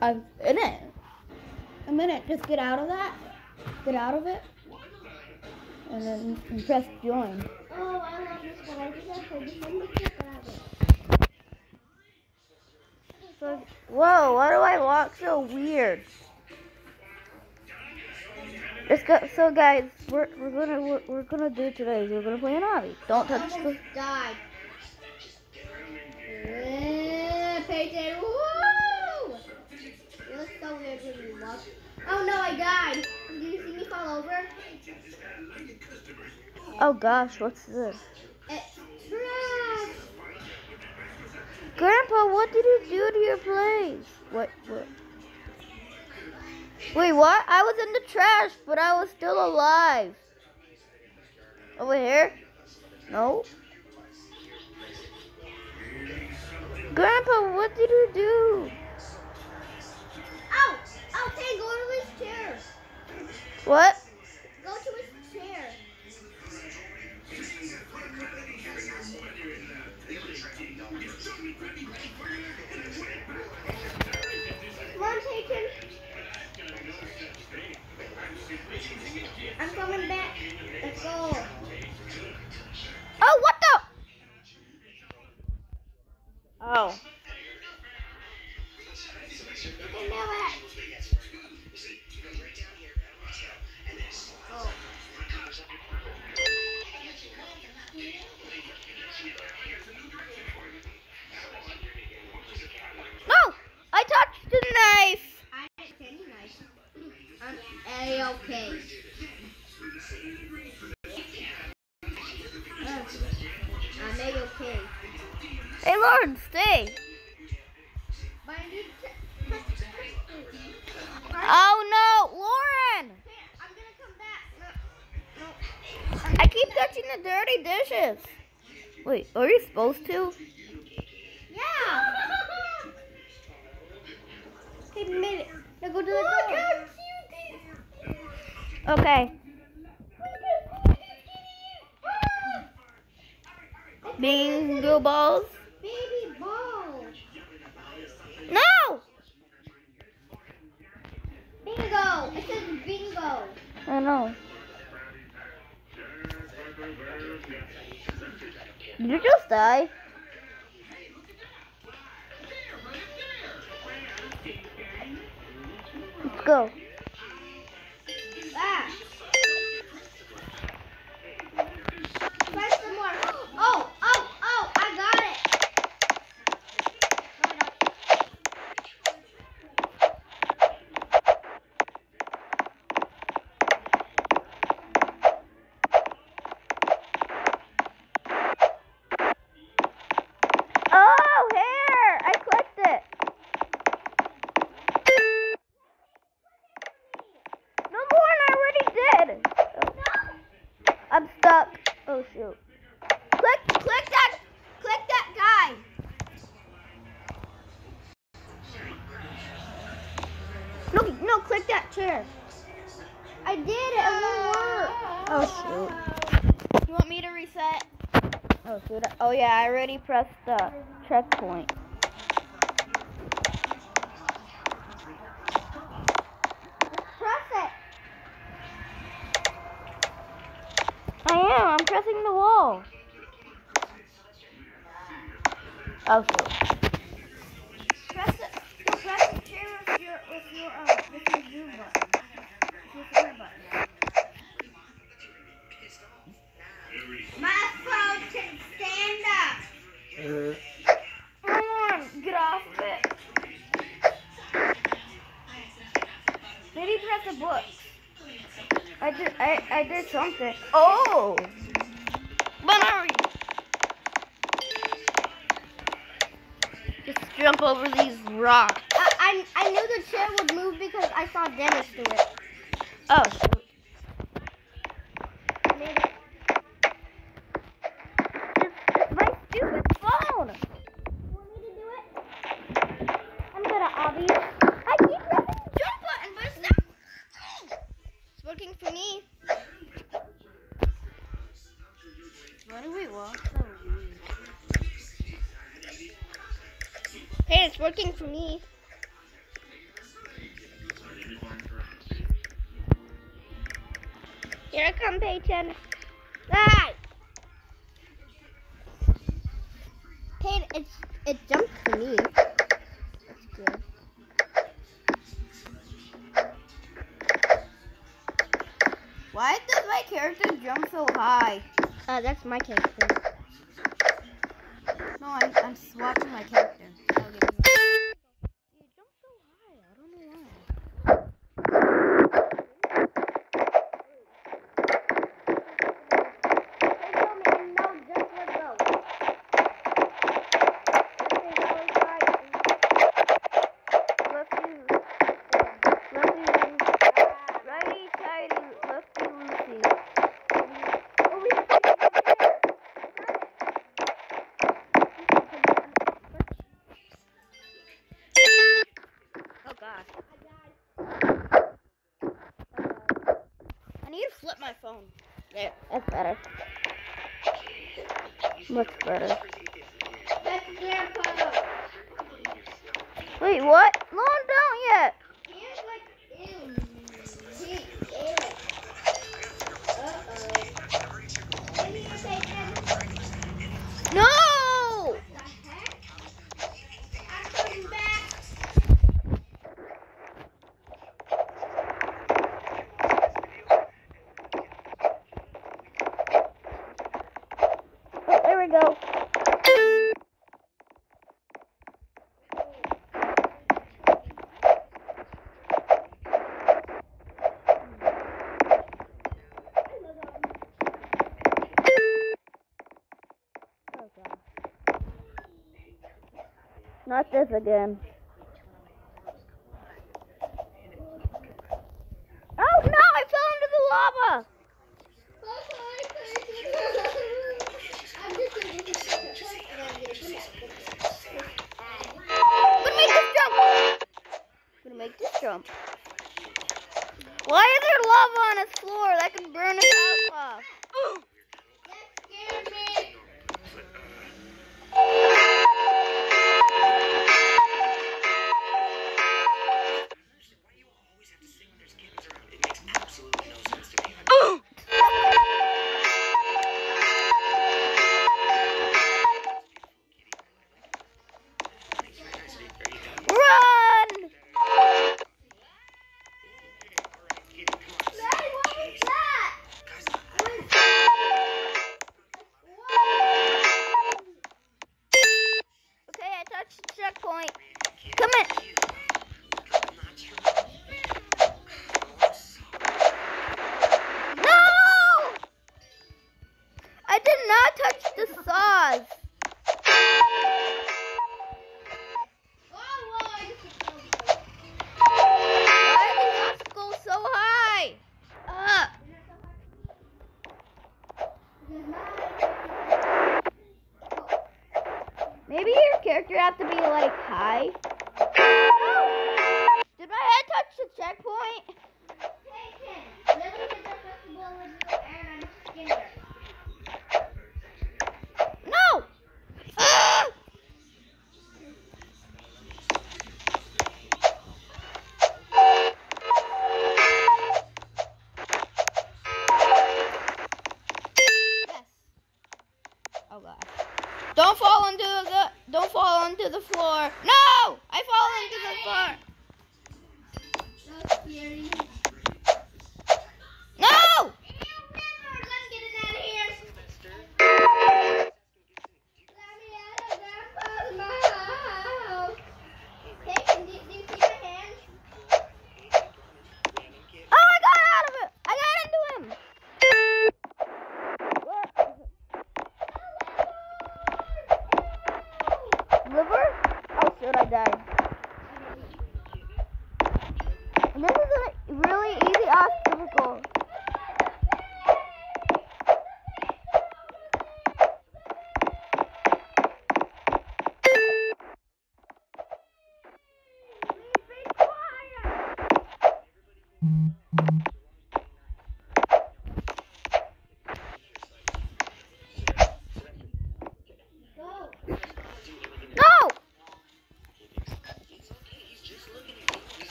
I'm in it. A minute. Just get out of that. Get out of it. And then press join. Oh, I love this one. I out of it. So, whoa, why do I walk so weird? Let's go. So guys, we're we're gonna we're, we're gonna do today. is We're gonna play an obby. Don't touch the. Died. Oh gosh, what's this? It's trash. Grandpa, what did you do to your place? What what? Wait, what? I was in the trash, but I was still alive. Over here? No. Grandpa, what did you do? Ow! Ow, Peyton, go to his chair. What? Wait, are you supposed to? Yeah. Hey, made it. Now go to the door. Okay. Bingo balls. Oh shoot. Click, click that, click that guy. No, no, click that chair. I did it. It won't work. Oh shoot. You want me to reset? Oh shoot. Oh yeah, I already pressed the checkpoint. Oh shoot. Press it. No, press the chair with your with your um with your zoom button. With your button. My phone can stand up. Come on, get off of it. Maybe press the book. I did. I, I did something. Oh. Banana. Just jump over these rocks. I, I I knew the chair would move because I saw Dennis do it. Oh me. Here I come, Peyton. Ah! Peyton, it's, it jumped for me. That's good. Why does my character jump so high? Uh, that's my character. No, I'm, I'm swapping my character. much better. Not this again. five. the floor.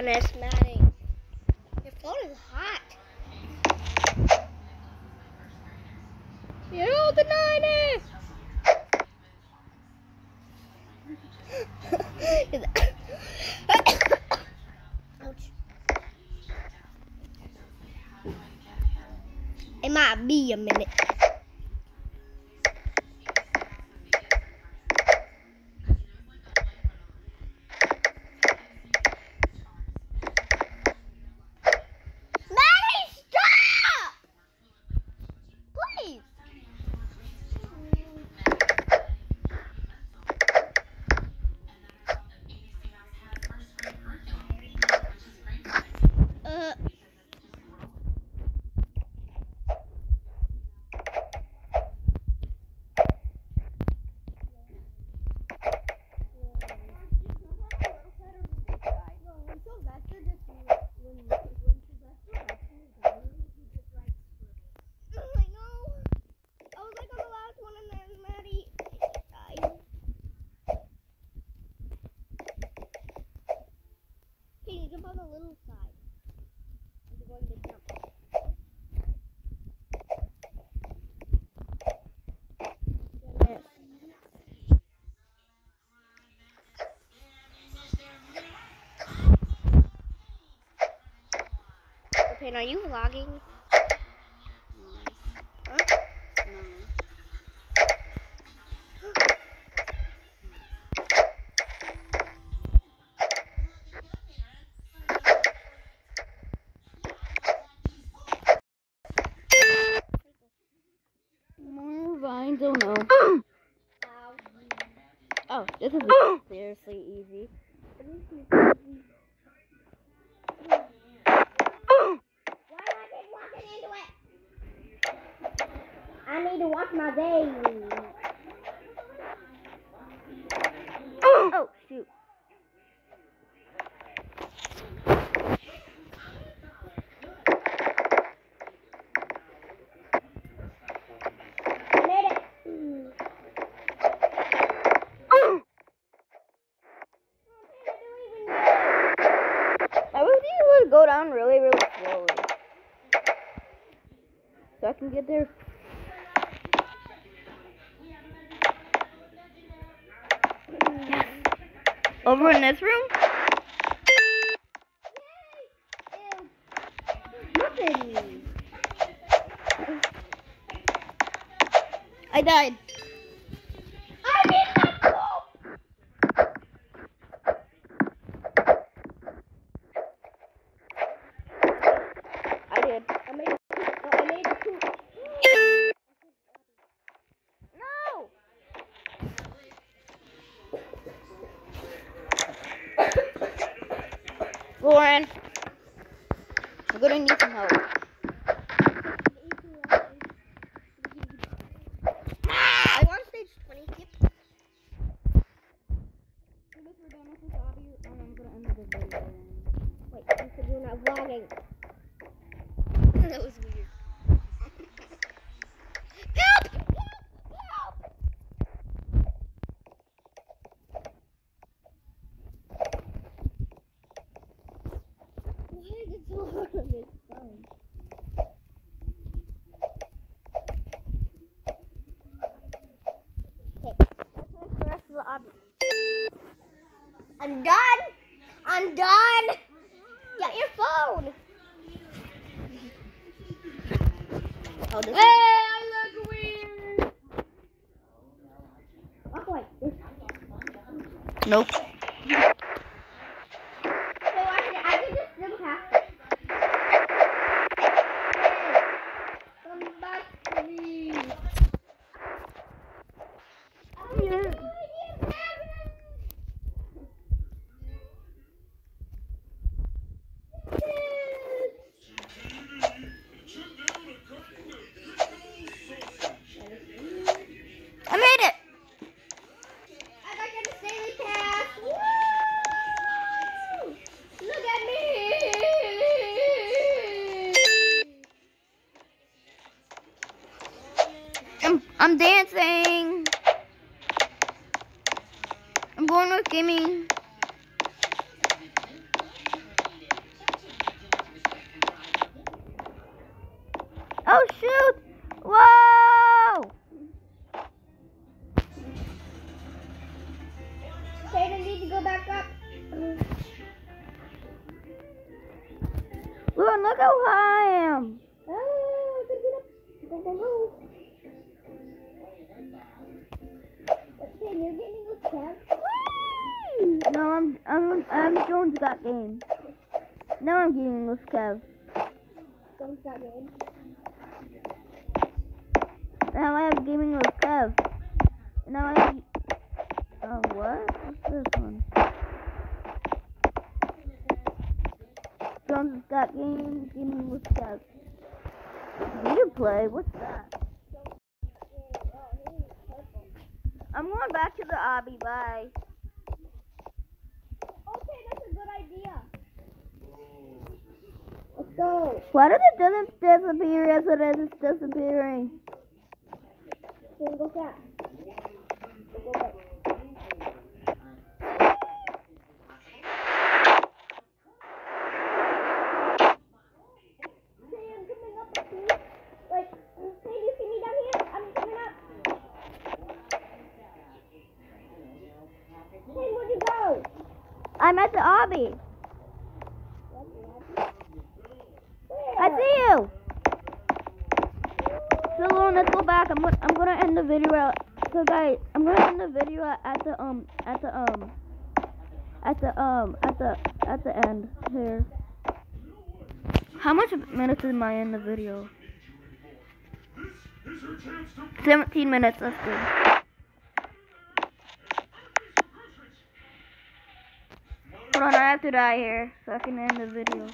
Goodness, Maddie. Your phone is hot. You're denied it. Ouch. It might be a minute. Maddie, stop! Please. Uh. I know. I was like on the last one and then Maddie died. Okay, you jump on the little side. You're going to jump. Okay, are you vlogging? Oh, this is oh! seriously easy. Oh! Why am I keep walking into it? I need to wash my veins. Oh, shoot. I made it. I wish go down really, really slowly. So I can get there. Yes. Over in this room? I died. Lauren, I'm gonna need some help. I want stage 20. Yep. Wait, you said you're not vlogging. that was weird. Help! Help! Help! Why is it so hard on this phone? Okay, let's finish the rest of the object. I'm done. I'm done. Get your phone. Oh, this Hey, I look weird. Oh, Walk away. Nope. I'm I'm dancing. I'm going with gaming. No, I'm I'm I'm Jones got game. Now I'm getting with Kev. Don't stop it. Now I have gaming with Kev. Now I have. Oh, what? What's this one? Jones got game gaming with Kev. Meter play? What's that? I'm going back to the obby. Bye. Okay, that's a good idea. Let's go. Why did it doesn't disappear as it is disappearing? Fast. Go, go, go. Peyton, I'm coming up with you. Like, Peyton, you see me down here? I'm coming up. Peyton, where'd you go? I'm at the obby. I Where? see you. So Lauren, let's back. I'm gonna I'm gonna end the video. So guys, I'm gonna end the video at, at the um at the um at the um at the at the end here. How much minutes am I in the video? 17 minutes, that's good. Hold on, I have to die here so I can end the video.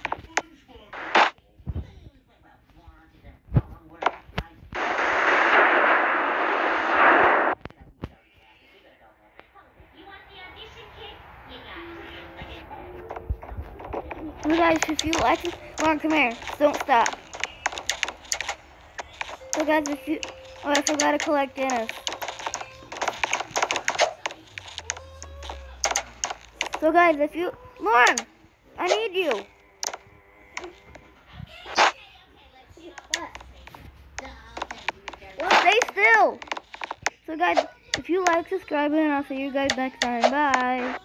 So guys, if you like this, Lauren, come here. Don't stop. So guys, if you, oh, I forgot to collect Dennis. So guys, if you, Lauren, I need you. Stay still. So guys, if you like, subscribe, and I'll see you guys next time. Bye.